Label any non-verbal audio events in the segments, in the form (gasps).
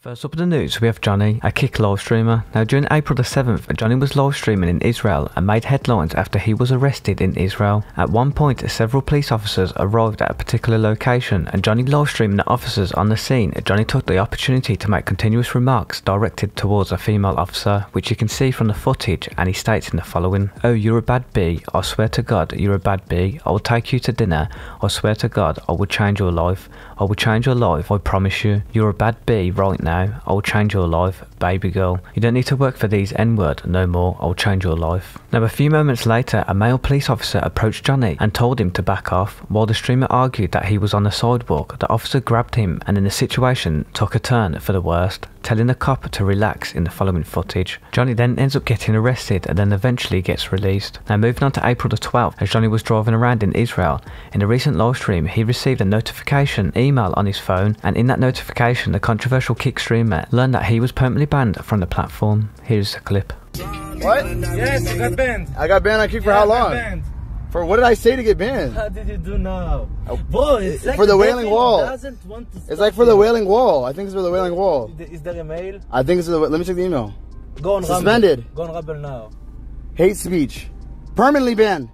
First up in the news, we have Johnny, a kick live streamer. Now, during April the 7th, Johnny was live streaming in Israel and made headlines after he was arrested in Israel. At one point, several police officers arrived at a particular location, and Johnny live streaming the officers on the scene. Johnny took the opportunity to make continuous remarks directed towards a female officer, which you can see from the footage, and he states in the following Oh, you're a bad bee. I swear to God, you're a bad bee. I will take you to dinner. I swear to God, I will change your life. I will change your life, I promise you. You're a bad bee right now. I will change your life, baby girl. You don't need to work for these N-word no more. I will change your life. Now, a few moments later, a male police officer approached Johnny and told him to back off. While the streamer argued that he was on the sidewalk, the officer grabbed him and in the situation took a turn for the worst telling the cop to relax in the following footage. Johnny then ends up getting arrested and then eventually gets released. Now moving on to April the 12th, as Johnny was driving around in Israel, in a recent live stream he received a notification email on his phone and in that notification the controversial kick streamer learned that he was permanently banned from the platform. Here's a clip. What? Yes, I got banned. I got banned on Kick for how long? For what did I say to get banned? How did you do now? Oh, Boy, it's like for the the Wailing Wall. Doesn't want to It's like for the you. Wailing Wall. I think it's for the Wailing Wall. Is there a mail? I think it's for the. Let me check the email. Go on Suspended. Rumble. Go on Rumble now. Hate speech. Permanently banned.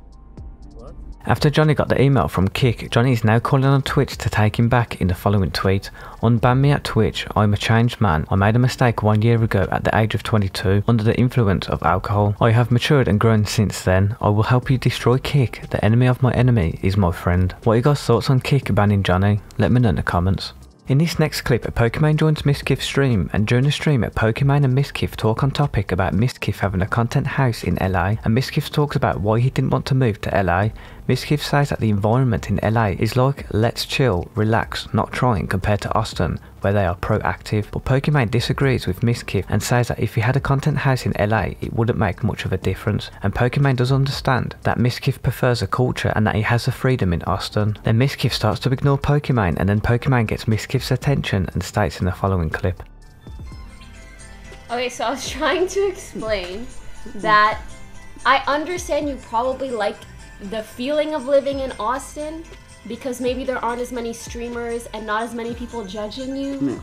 After Johnny got the email from Kick, Johnny is now calling on Twitch to take him back in the following tweet. Unban me at Twitch, I'm a changed man. I made a mistake one year ago at the age of 22 under the influence of alcohol. I have matured and grown since then. I will help you destroy Kick. The enemy of my enemy is my friend. What are you guys thoughts on Kick banning Johnny? Let me know in the comments. In this next clip, a Pokimane joins Mizkif's stream, and during the stream, a Pokimane and Mizkif talk on topic about Mizkif having a content house in LA, and Mizkif talks about why he didn't want to move to LA. Mizkif says that the environment in LA is like let's chill, relax, not trying compared to Austin, where they are proactive. But Pokimane disagrees with Mizkif and says that if he had a content house in LA, it wouldn't make much of a difference. And Pokimane does understand that Mizkif prefers a culture and that he has the freedom in Austin. Then Mizkif starts to ignore Pokimane, and then Pokimane gets Mizkif's attention and states in the following clip. Okay, so I was (laughs) trying to explain that I understand you probably like the feeling of living in Austin because maybe there aren't as many streamers and not as many people judging you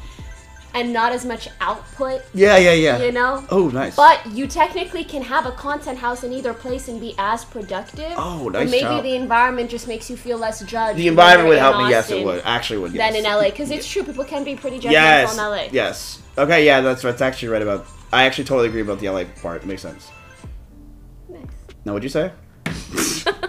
and not as much output, Yeah, yeah, yeah. you know? Oh, nice. But you technically can have a content house in either place and be as productive. Oh, But nice maybe job. the environment just makes you feel less judged. the environment would help in me. Yes, it would. Actually, would. Than in LA, because it's true, people can be pretty judgmental Yes. in LA. Yes. Okay. Yeah, that's that's actually right about. I actually totally agree about the LA part. It makes sense. Nice. Now, what'd you say? (laughs)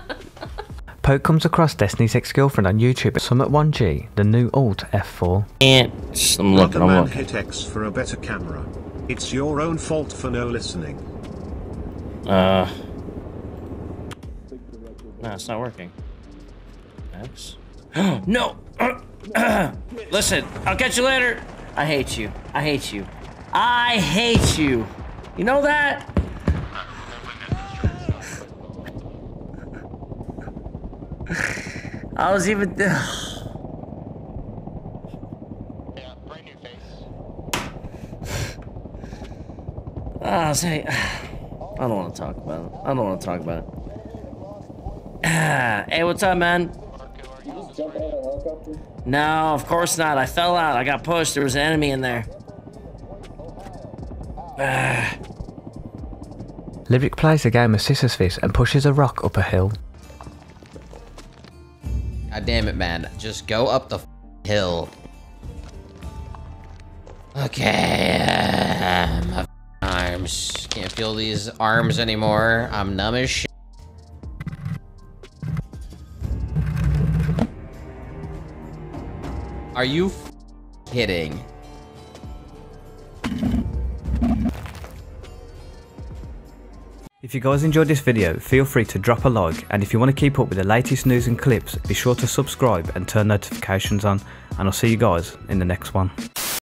Poke comes across Destiny's ex-girlfriend on YouTube at Summit 1G, the new alt F4. Ants. I'm looking, I'm man looking. hit X for a better camera. It's your own fault for no listening. Uh. No, it's not working. X. (gasps) no! (clears throat) Listen, I'll catch you later! I hate you. I hate you. I hate you! You know that? I was even. yeah, brand new face. Ah, say, (sighs) I don't want to talk about it. I don't want to talk about it. (sighs) hey, what's up, man? No, of course not. I fell out. I got pushed. There was an enemy in there. (sighs) Lirik plays a game of Fist and pushes a rock up a hill. Damn it, man. Just go up the hill. Okay. My arms. Can't feel these arms anymore. I'm numb as shit. Are you kidding? If you guys enjoyed this video, feel free to drop a like and if you want to keep up with the latest news and clips, be sure to subscribe and turn notifications on and I'll see you guys in the next one.